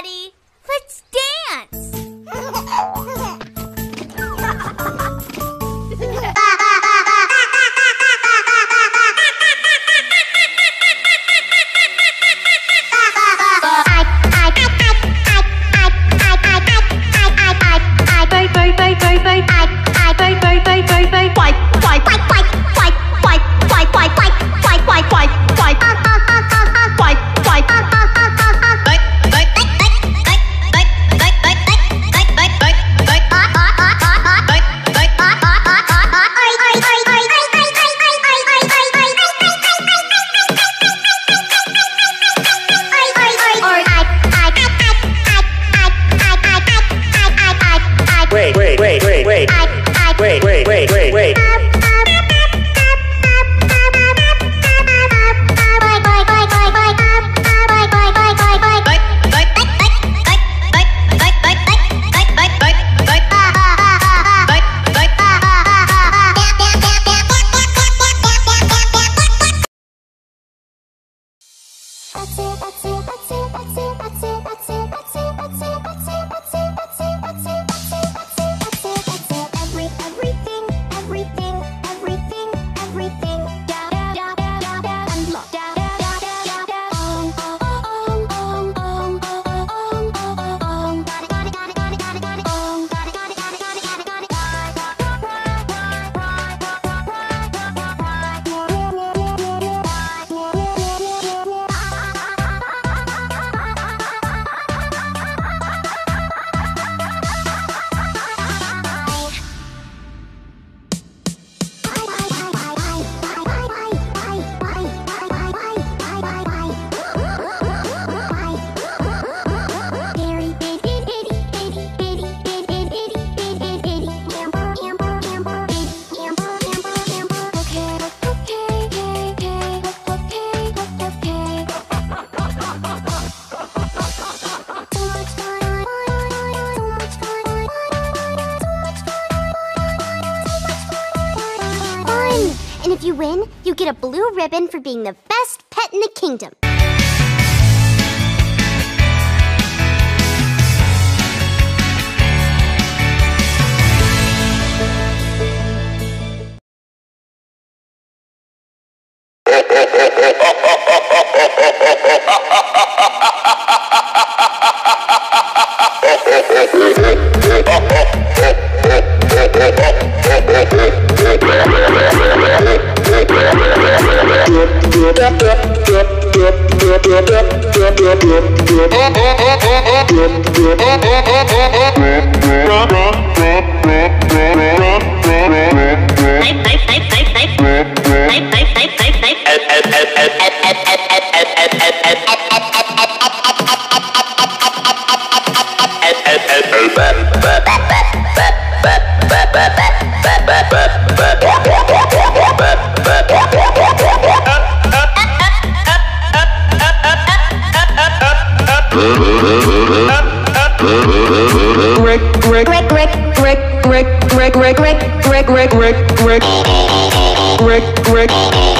Daddy. バチバチバチバ you win, you get a blue ribbon for being the best pet in the kingdom. Bad, bad, bad. Rick, Rick, Rick, Rick, Rick, Rick, Rick, Rick.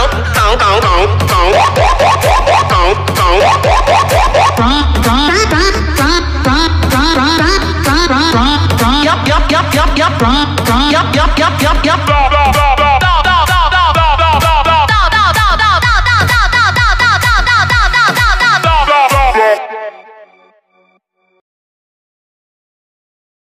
I,